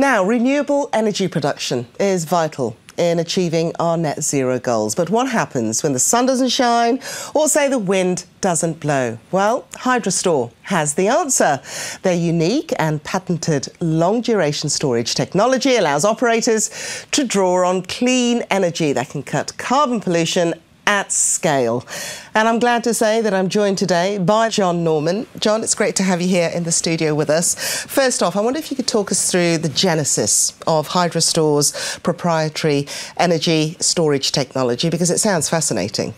Now, renewable energy production is vital in achieving our net zero goals. But what happens when the sun doesn't shine or, say, the wind doesn't blow? Well, Hydrostor has the answer. Their unique and patented long duration storage technology allows operators to draw on clean energy that can cut carbon pollution at scale. And I'm glad to say that I'm joined today by John Norman. John, it's great to have you here in the studio with us. First off, I wonder if you could talk us through the genesis of Hydrostor's proprietary energy storage technology because it sounds fascinating.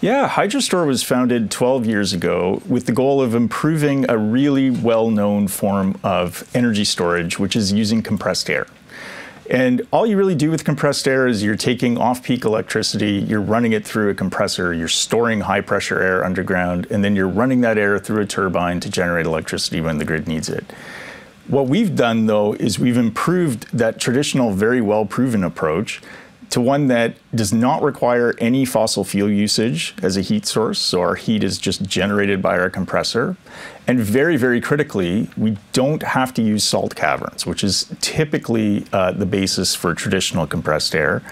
Yeah, Hydrostor was founded 12 years ago with the goal of improving a really well known form of energy storage, which is using compressed air. And all you really do with compressed air is you're taking off peak electricity, you're running it through a compressor, you're storing high pressure air underground, and then you're running that air through a turbine to generate electricity when the grid needs it. What we've done though is we've improved that traditional, very well proven approach to one that does not require any fossil fuel usage as a heat source. So our heat is just generated by our compressor. And very, very critically, we don't have to use salt caverns, which is typically uh, the basis for traditional compressed air.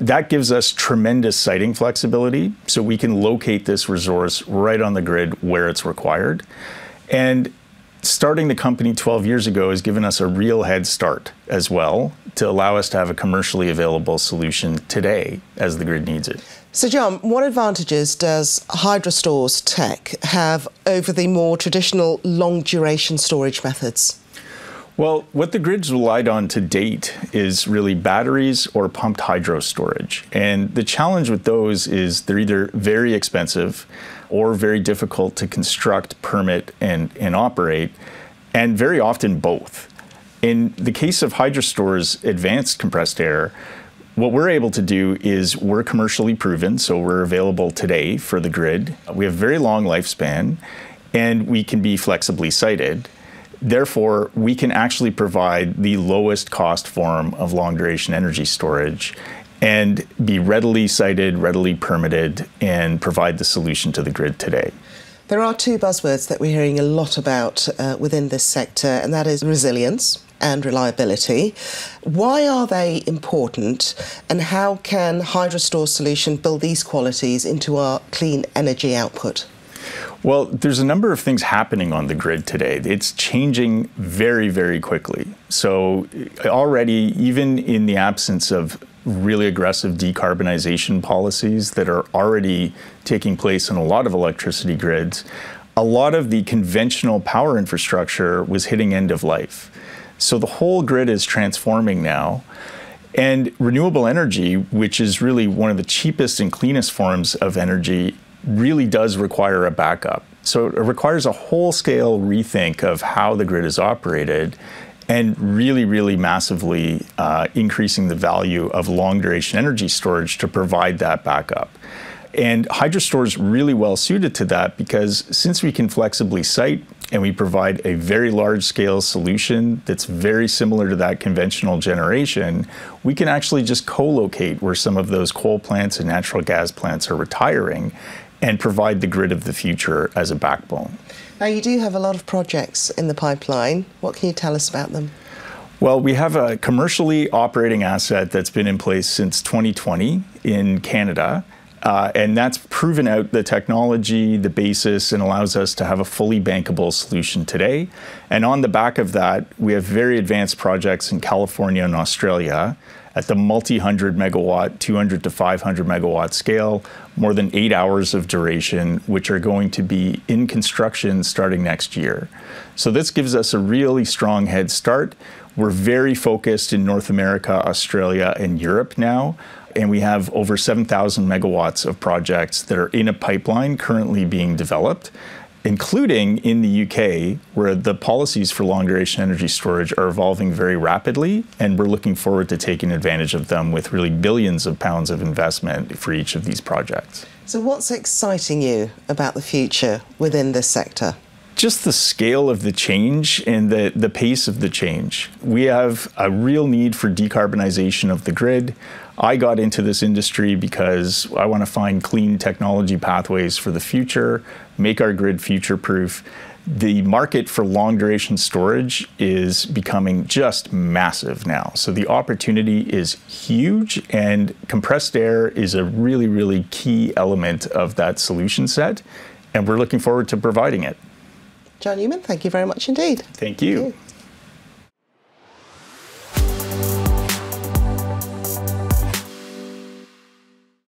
That gives us tremendous siting flexibility, so we can locate this resource right on the grid where it's required. And starting the company 12 years ago has given us a real head start as well to allow us to have a commercially available solution today as the grid needs it. So, John, what advantages does Hydrostor's tech have over the more traditional long duration storage methods? Well, what the grid's relied on to date is really batteries or pumped hydro storage. And the challenge with those is they're either very expensive or very difficult to construct, permit, and, and operate, and very often both. In the case of Hydrostor's advanced compressed air, what we're able to do is we're commercially proven, so we're available today for the grid. We have very long lifespan, and we can be flexibly sited. Therefore, we can actually provide the lowest cost form of long duration energy storage and be readily sited, readily permitted, and provide the solution to the grid today. There are two buzzwords that we're hearing a lot about uh, within this sector, and that is resilience and reliability. Why are they important, and how can Hydrostor Solution build these qualities into our clean energy output? Well, there's a number of things happening on the grid today. It's changing very, very quickly. So, uh, already, even in the absence of really aggressive decarbonization policies that are already taking place in a lot of electricity grids, a lot of the conventional power infrastructure was hitting end of life. So, the whole grid is transforming now. And renewable energy, which is really one of the cheapest and cleanest forms of energy, really does require a backup. So it requires a whole scale rethink of how the grid is operated and really, really massively uh, increasing the value of long duration energy storage to provide that backup. And Hydrostor is really well suited to that because since we can flexibly site and we provide a very large scale solution that's very similar to that conventional generation, we can actually just co locate where some of those coal plants and natural gas plants are retiring and provide the grid of the future as a backbone. Now, you do have a lot of projects in the pipeline. What can you tell us about them? Well, we have a commercially operating asset that's been in place since 2020 in Canada. Uh, and that's proven out the technology, the basis, and allows us to have a fully bankable solution today. And on the back of that, we have very advanced projects in California and Australia at the multi hundred megawatt, 200 to 500 megawatt scale, more than eight hours of duration, which are going to be in construction starting next year. So this gives us a really strong head start. We're very focused in North America, Australia, and Europe now. And we have over 7,000 megawatts of projects that are in a pipeline currently being developed including in the UK, where the policies for long duration energy storage are evolving very rapidly, and we're looking forward to taking advantage of them with really billions of pounds of investment for each of these projects. So, what's exciting you about the future within this sector? just the scale of the change and the, the pace of the change. We have a real need for decarbonization of the grid. I got into this industry because I want to find clean technology pathways for the future, make our grid future proof. The market for long duration storage is becoming just massive now. So the opportunity is huge, and compressed air is a really, really key element of that solution set. And we're looking forward to providing it. John Newman, thank you very much indeed. Thank you. Thank you.